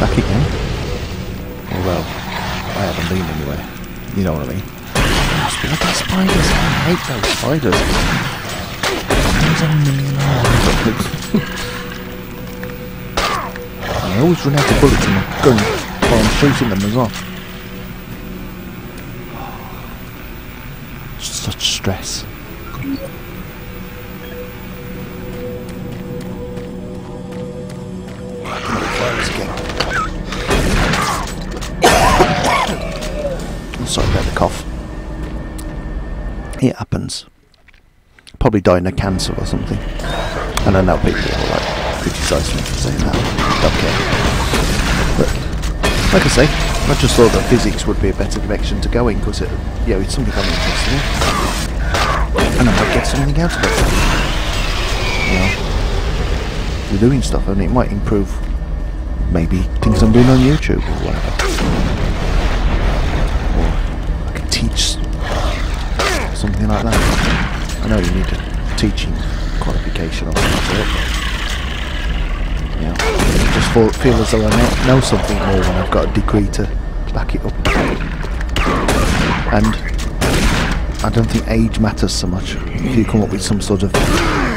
back again. Oh well, I haven't been anywhere. You know what I mean? Be like spiders. I hate those spiders. There's a million I always run out of bullets in my gun while I'm shooting them as well. Such stress. Probably dying of cancer or something. And I know people like criticise me for saying that. Don't care. But like I say, I just thought that physics would be a better direction to go in because it, you know, it's something I'm interested in, and I might get something out of it. You know, you're doing stuff, and it might improve maybe things I'm doing on YouTube or whatever. Or I could teach something like that. I know you need a teaching qualification or something, but you know, I just feel, feel as though I know, know something more when I've got a degree to back it up. And I don't think age matters so much. If you come up with some sort of,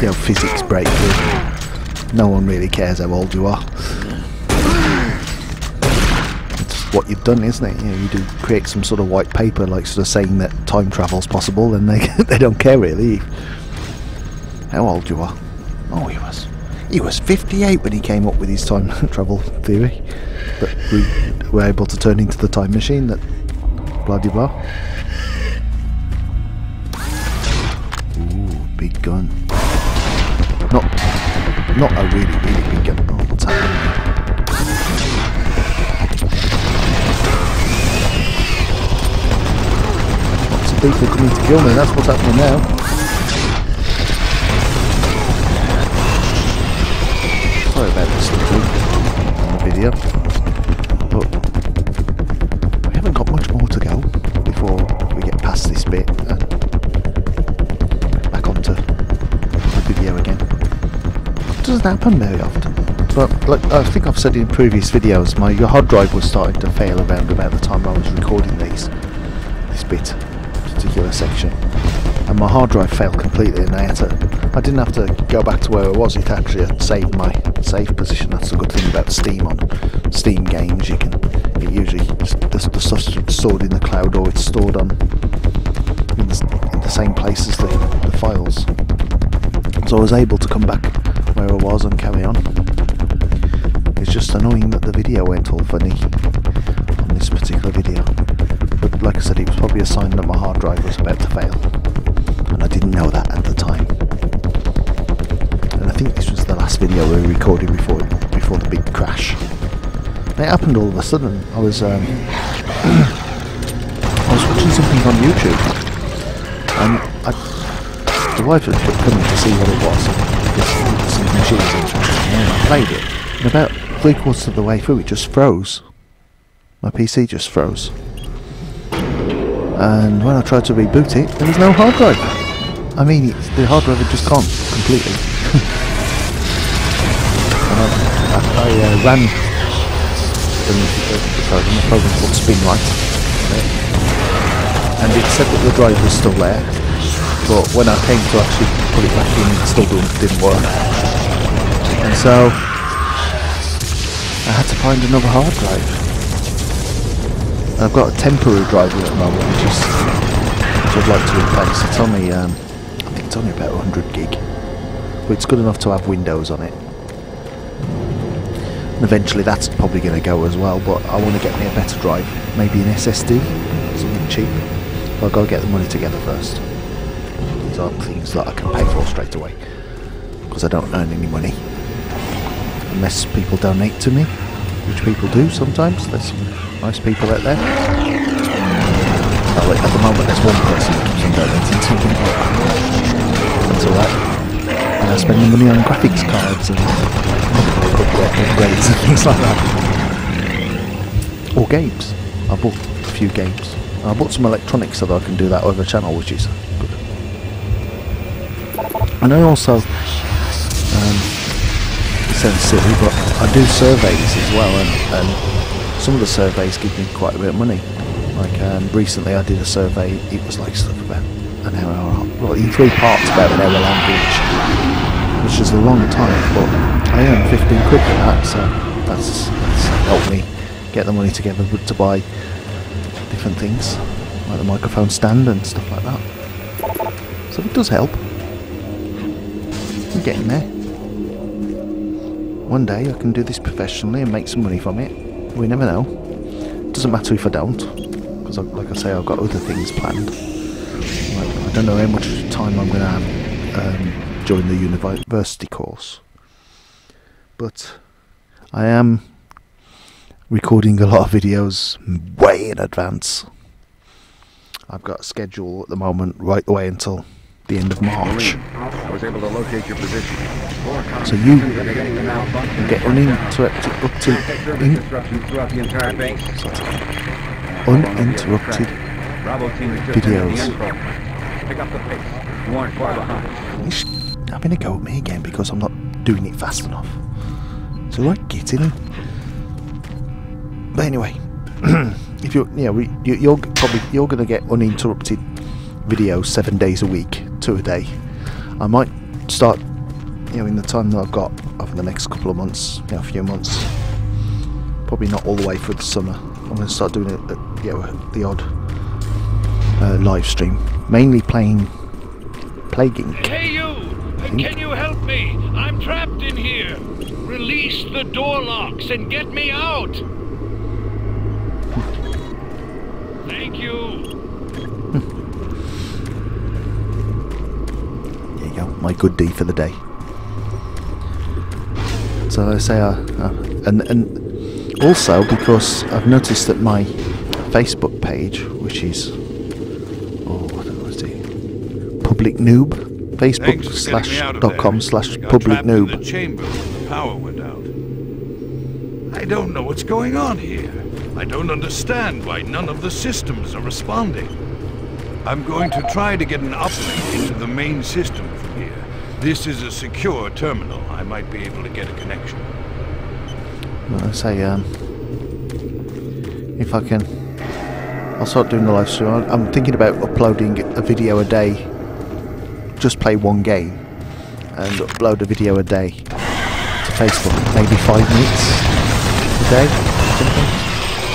you know, physics breakthrough, no one really cares how old you are. What you've done, isn't it? You know, you do create some sort of white paper, like sort of saying that time travel's possible, and they they don't care really how old you are. Oh, he was he was 58 when he came up with his time travel theory. But we were able to turn into the time machine that blah de blah. Ooh, big gun. Not not a really, really big gun. People coming to kill me, that's what's happening now. Sorry about this on the video, but we haven't got much more to go before we get past this bit and back onto the video again. It doesn't happen very often. But like I think I've said in previous videos, my hard drive was starting to fail around about the time I was recording these this bit, particular section. And my hard drive failed completely and I had to I didn't have to go back to where I was, it actually saved my save position. That's the good thing about Steam on Steam games. You can it usually the, the stuff's stored in the cloud or it's stored on in the, in the same place as the, the files. So I was able to come back where I was and carry on. It's just annoying that the video went all funny on this particular video. Probably a sign that my hard drive was about to fail. And I didn't know that at the time. And I think this was the last video we recorded before before the big crash. And it happened all of a sudden. I was um, I was watching something on YouTube, and I, the wife was coming to see what it was. Something she was interested in. And I played it, and about three quarters of the way through, it just froze. My PC just froze. And when I tried to reboot it, there was no hard drive. I mean, the hard drive had just gone completely. and I, I, I uh, ran the, program, called SpinRite, and it said that the drive was still there, but when I came to actually put it back in, it still didn't work. And so I had to find another hard drive. I've got a temporary drive at the moment, which is which I'd like to replace. It's only, um, I think it's only about 100 gig, but it's good enough to have Windows on it. And eventually, that's probably going to go as well. But I want to get me a better drive, maybe an SSD, something cheap. But I've got to get the money together first. These aren't things that I can pay for straight away because I don't earn any money unless people donate to me, which people do sometimes. There's some nice people out there. Oh, wait, at the moment there's one person who's donating to me. That's alright. And I spend money on graphics cards and upgrades and things like that. Or games. I bought a few games. I bought some electronics so that I can do that over channel, which is good. And I also um, silly, but I do surveys as well, and, and some of the surveys give me quite a bit of money. Like um, recently, I did a survey. It was like stuff about an hour, well, in three parts about an hour long each, which is a long time. But I earned 15 quid for that, so that's, that's helped me get the money together to buy different things, like the microphone stand and stuff like that. So it does help. I'm getting there. One day I can do this professionally and make some money from it. We never know. Doesn't matter if I don't, because like I say, I've got other things planned. Like, I don't know how much time I'm going to have um, during the university course, but I am recording a lot of videos way in advance. I've got a schedule at the moment right the way until the end of March. I was able to locate your position. So you get uninterrupted up to in, throughout the entire base. uninterrupted Bravo team is just Videos. entering the end Pick up the pace. You aren't far behind. He's having a go at me again because I'm not doing it fast enough. So like getting him. But anyway, if you're yeah, you're probably you're gonna get uninterrupted videos seven days a week, two a day. I might start, you know, in the time that I've got over the next couple of months, you know, a few months. Probably not all the way through the summer. I'm gonna start doing it, you know, the odd uh, live stream, mainly playing Plague Inc. Hey you! Can you help me? I'm trapped in here. Release the door locks and get me out. Thank you. My good deed for the day. So I say, uh, uh, and and also because I've noticed that my Facebook page, which is oh what was it, public noob, Facebook Thanks for getting slash me out of dot com slash public the noob. chamber when the power went out. I don't know what's going on here. I don't understand why none of the systems are responding. I'm going to try to get an uplink into the main system. This is a secure terminal. I might be able to get a connection. I say, um, if I can, I'll start doing the live stream. I'm- I'm thinking about uploading a video a day. Just play one game and upload a video a day to Facebook. Maybe five minutes a day, something.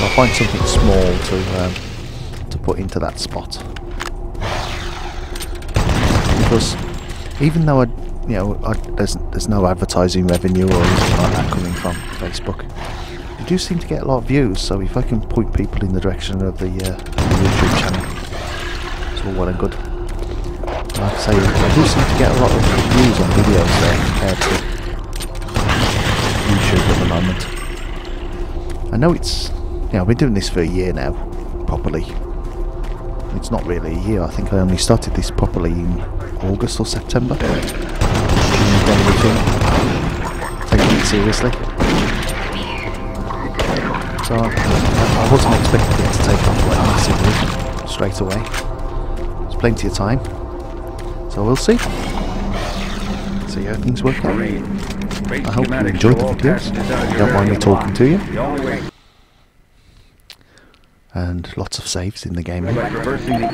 I'll find something small to um, to put into that spot. Because even though I, you know, I, there's there's no advertising revenue or anything like that coming from Facebook, you do seem to get a lot of views. So if I can point people in the direction of the, uh, the YouTube channel, it's all well and good. Like I say, I do seem to get a lot of views on videos there compared to YouTube at the moment. I know it's, you know, I've been doing this for a year now, properly. It's not really a year. I think I only started this properly in August or September. Taking it seriously. So I, I wasn't expecting it to take off like massively straight away. There's plenty of time. So we'll see. See how things work out. I hope you enjoyed the your don't mind me talking to you. And lots of saves in the game. by traversing the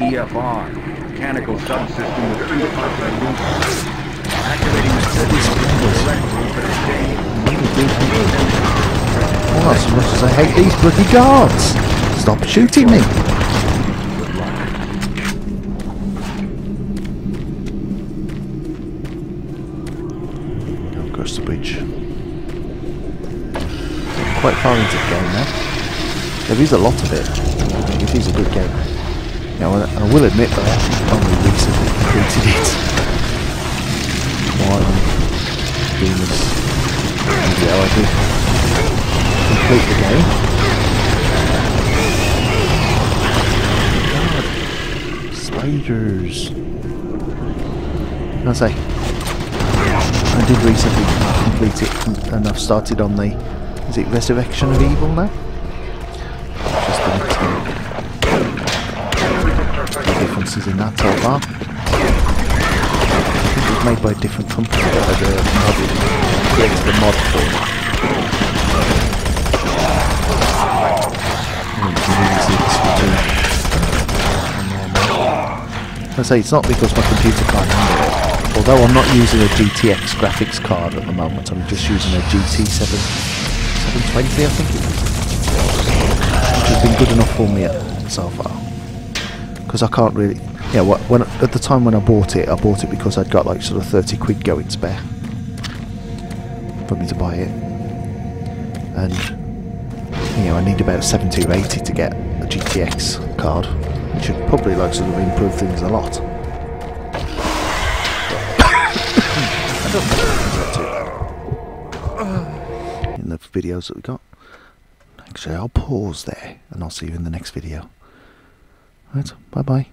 mechanical subsystem with two possible routes. Activating the system electrical for the stage. Oh, not as much as I hate these bloody guards! Stop shooting me! Across the bridge. Quite far into the game now. There is a lot of it. It is a good game. Now, I will admit that I actually only recently completed it. While doing this video, I did complete the game. God, spiders. I say, I did recently complete it, and I've started on the. Is it Resurrection of Evil now? Differences in that so far. think it was made by a different company that had uh, modded, created a mod for it. The I say it's not because my computer can't handle it. Although I'm not using a GTX graphics card at the moment, I'm just using a GT7 720, I think it is. Which has been good enough for me so far. Because I can't really. Yeah, when at the time when I bought it, I bought it because I'd got like sort of 30 quid going spare for me to buy it. And, you know, I need about 70 or 80 to get a GTX card, which would probably like sort of improve things a lot. In the videos that we got. Actually, I'll pause there and I'll see you in the next video. Right, bye bye.